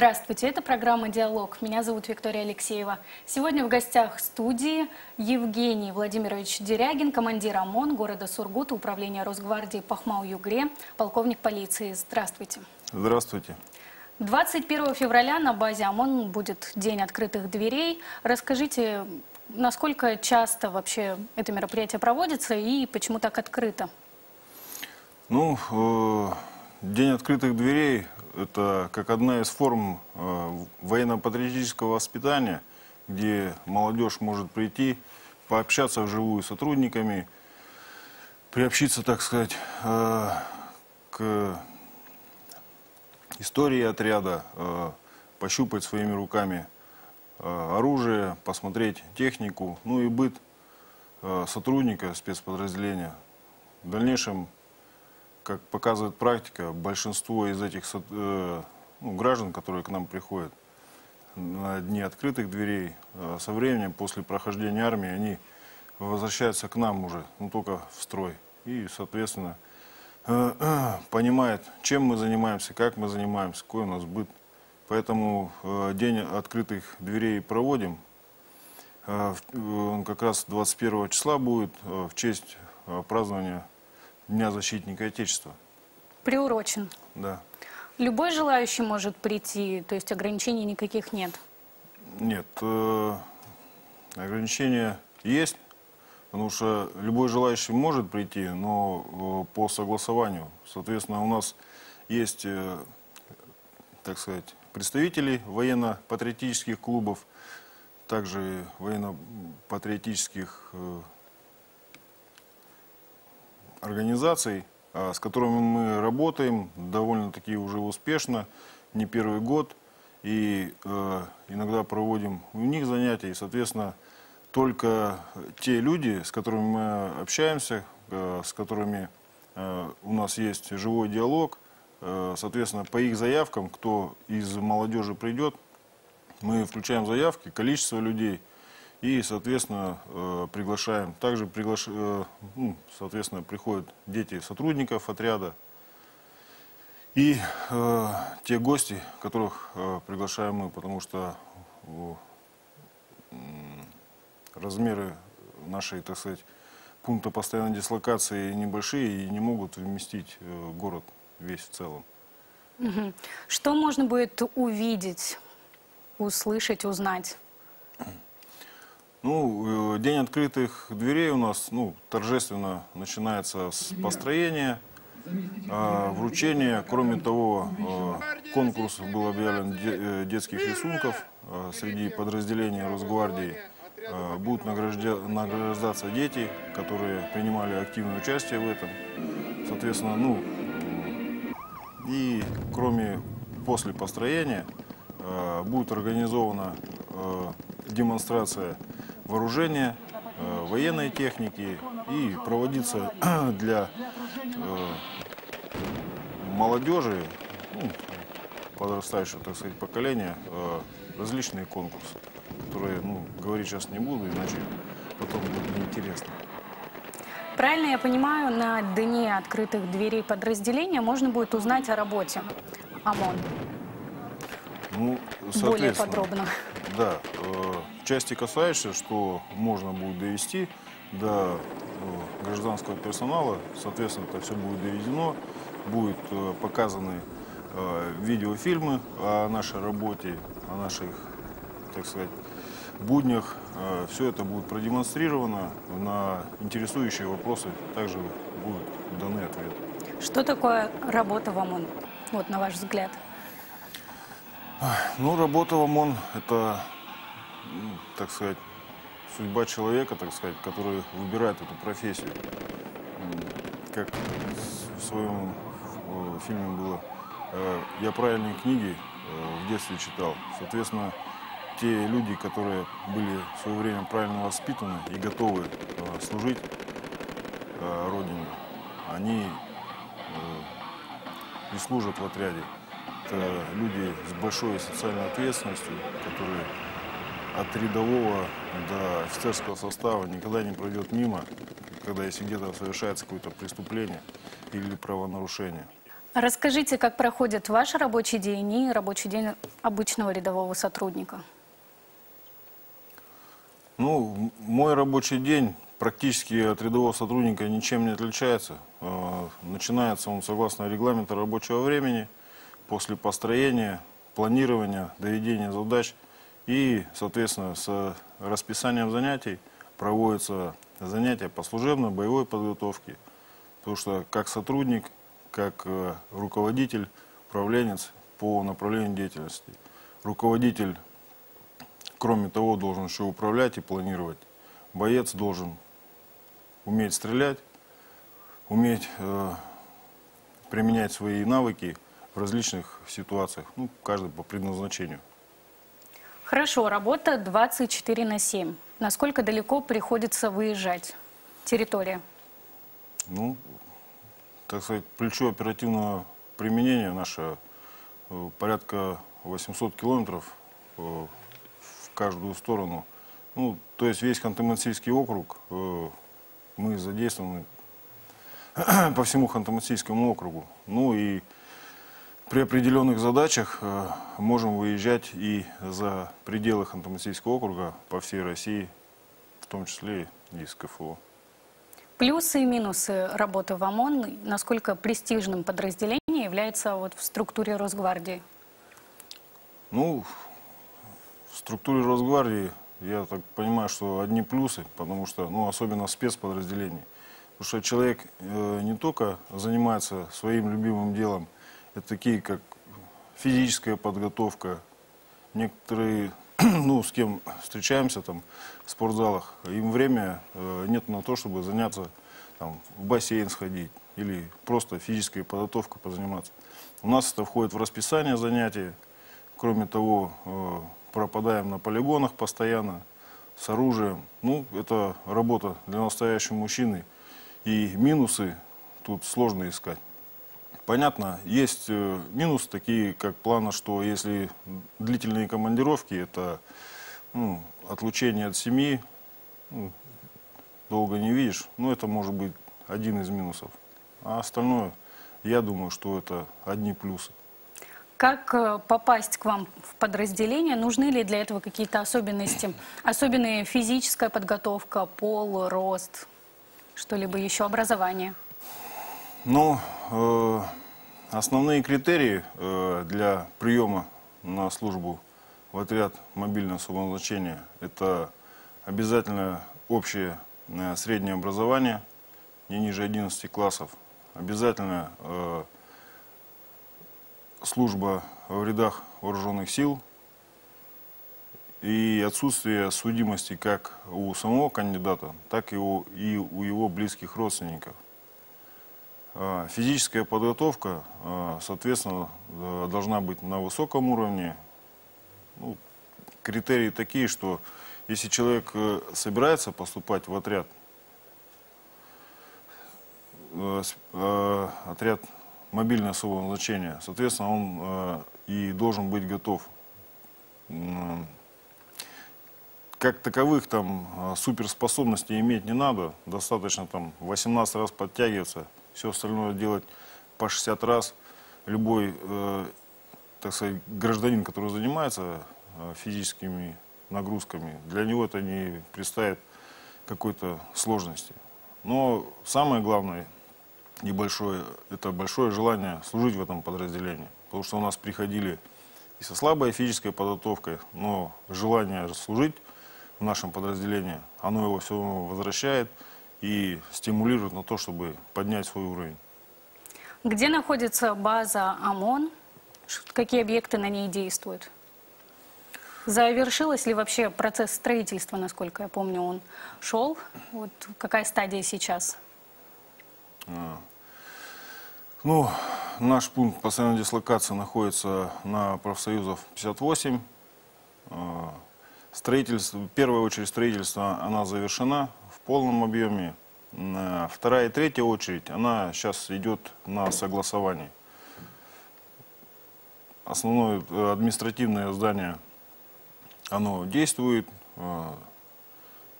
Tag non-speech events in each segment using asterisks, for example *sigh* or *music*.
Здравствуйте, это программа «Диалог». Меня зовут Виктория Алексеева. Сегодня в гостях студии Евгений Владимирович Дерягин, командир ОМОН города Сургута, управления Росгвардии по Хмау-Югре, полковник полиции. Здравствуйте. Здравствуйте. 21 февраля на базе ОМОН будет День открытых дверей. Расскажите, насколько часто вообще это мероприятие проводится и почему так открыто? Ну, э, День открытых дверей – это как одна из форм э, военно-патриотического воспитания, где молодежь может прийти, пообщаться вживую с сотрудниками, приобщиться, так сказать, э, к истории отряда, э, пощупать своими руками оружие, посмотреть технику, ну и быт сотрудника спецподразделения. В дальнейшем, как показывает практика, большинство из этих э, ну, граждан, которые к нам приходят на дни открытых дверей, э, со временем, после прохождения армии, они возвращаются к нам уже, ну только в строй. И, соответственно, э, э, понимает, чем мы занимаемся, как мы занимаемся, какой у нас быт. Поэтому э, день открытых дверей проводим. Э, э, Он как раз 21 числа будет э, в честь э, празднования Дня защитника Отечества. Приурочен. Да. Любой желающий может прийти, то есть ограничений никаких нет. Нет, э, ограничения есть, потому что любой желающий может прийти, но э, по согласованию. Соответственно, у нас есть, э, так сказать, представители военно-патриотических клубов, также военно-патриотических э, организаций, а, с которыми мы работаем довольно-таки уже успешно, не первый год, и э, иногда проводим у них занятия, и, соответственно, только те люди, с которыми мы общаемся, э, с которыми э, у нас есть живой диалог, э, соответственно, по их заявкам, кто из молодежи придет, мы включаем заявки, количество людей и, соответственно, э, приглашаем. Также, приглаш... э, ну, соответственно, приходят дети сотрудников отряда и э, те гости, которых э, приглашаем мы, потому что э, размеры нашей, так сказать, пункта постоянной дислокации небольшие и не могут вместить э, город весь в целом. Что можно будет увидеть, услышать, узнать? *clears throat* Ну, э, день открытых дверей у нас, ну, торжественно начинается с построения, э, вручения. Кроме того, э, конкурс был объявлен э, детских рисунков э, среди подразделений Росгвардии. Э, Будут награждаться дети, которые принимали активное участие в этом. Соответственно, ну, и кроме после построения будет организована демонстрация вооружения, э, военной техники и проводиться *clears throat* для э, молодежи, ну, подрастающего, так сказать, поколения, э, различные конкурсы, которые, ну, говорить сейчас не буду, иначе потом будет неинтересно. Правильно я понимаю, на дне открытых дверей подразделения можно будет узнать о работе ОМОН Ну, более подробно. Да, э, части касающиеся, что можно будет довести до э, гражданского персонала, соответственно, это все будет доведено, будут э, показаны э, видеофильмы о нашей работе, о наших, так сказать, буднях. все это будет продемонстрировано, на интересующие вопросы также будут даны ответы. Что такое работа в ОМОН, вот на ваш взгляд? Ну, работа в ОМОН – это, ну, так сказать, судьба человека, так сказать, который выбирает эту профессию. Как в своем э, фильме было, э, я правильные книги э, в детстве читал. Соответственно, те люди, которые были в свое время правильно воспитаны и готовы служить Родине, они и служат в отряде. Это люди с большой социальной ответственностью, которые от рядового до офицерского состава никогда не пройдет мимо, когда если где-то совершается какое-то преступление или правонарушение. Расскажите, как проходит ваш рабочий день и рабочий день обычного рядового сотрудника? Ну, мой рабочий день практически от рядового сотрудника ничем не отличается. Э, Начинается он согласно регламенту рабочего времени, после построения, планирования, доведения задач и, соответственно, с расписанием занятий проводятся занятия по служебной, боевой подготовке. Потому что как сотрудник, как э, руководитель, управленец по направлению деятельности. Руководитель кроме того, должен еще управлять и планировать. Боец должен уметь стрелять, уметь э, применять свои навыки в различных ситуациях, ну, каждый по предназначению. Хорошо, работа 24 на 7. Насколько далеко приходится выезжать? Территория. Ну, так сказать, плечо оперативного применения наше э, порядка 800 километров э, в каждую сторону. Ну, то есть весь Ханты-Мансийский округ э, мы задействованы *clears throat* по всему Ханты-Мансийскому округу. Ну и при определенных задачах э, можем выезжать и за пределы Ханты-Мансийского округа по всей России, в том числе и из КФО. Плюсы и минусы работы в ОМОН, насколько престижным подразделением является вот в структуре Росгвардии? Ну, в структуре Росгвардии, я так понимаю, что одни плюсы, потому что, ну, особенно в спецподразделении. Потому что человек э, не только занимается своим любимым делом, это такие, как физическая подготовка, некоторые, *clears throat* ну, с кем встречаемся там в спортзалах, им время э, нет на то, чтобы заняться, там, в бассейн сходить или просто физической подготовкой позаниматься. У нас это входит в расписание занятий. Кроме того, э, пропадаем на полигонах постоянно с оружием. Ну, это работа для настоящего мужчины. И минусы тут сложно искать. Понятно, есть э, минусы такие, как плана, что если длительные командировки, это ну, отлучение от семьи, ну, долго не видишь, ну, это может быть один из минусов. А остальное, я думаю, что это одни плюсы. Как э, попасть к вам в подразделение? Нужны ли для этого какие-то особенности? Особенная физическая подготовка, пол, рост, что-либо еще, образование? Ну, э, основные критерии э, для приема на службу в отряд мобильного особого назначения – это обязательно общее э, среднее образование, не ниже 11 классов, обязательно э, служба в рядах вооруженных сил и отсутствие судимости как у самого кандидата, так и у, и у его близких родственников. А, Физическая подготовка, а, соответственно, э, должна быть на высоком уровне. Ну, критерии такие, что если человек э, собирается поступать в отряд, э, отряд мобильного особого назначения, соответственно, он и должен быть готов. Как таковых там суперспособностей иметь не надо, достаточно там 18 раз подтягиваться, все остальное делать по 60 раз. Любой, э, так сказать, гражданин, который занимается э, физическими нагрузками, для него это не представит какой-то сложности. Но самое главное, небольшое, это большое желание служить в этом подразделении. Потому что у нас приходили и со слабой физической подготовкой, но желание служить в нашем подразделении, оно его все возвращает и стимулирует на то, чтобы поднять свой уровень. Где находится база ОМОН? Какие объекты на ней действуют? Завершилось ли вообще процесс строительства, насколько я помню, он шел? Вот какая стадия сейчас? Ну, наш пункт постоянной дислокации находится на профсоюзов 58. Э, Строительство, в первую очередь строительство, она завершена в полном объеме. Э, Вторая и третья очередь, она сейчас идет на согласование. Основное э, административное здание, оно действует. Э,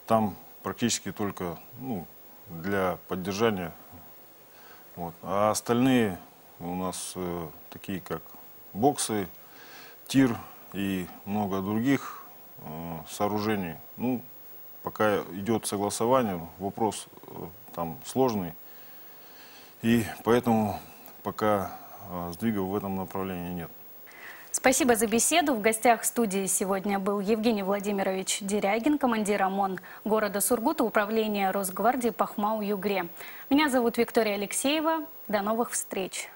Там практически только ну, для поддержания вот. А остальные у нас такие как боксы, тир и много других сооружений. Ну, пока идет согласование, вопрос э, там сложный, и поэтому пока э, сдвигов в этом направлении нет. Спасибо за беседу. В гостях студии сегодня был Евгений Владимирович Дерягин, командир ОМОН города Сургута, управления Росгвардии Пахмау-Югре. Меня зовут Виктория Алексеева. До новых встреч.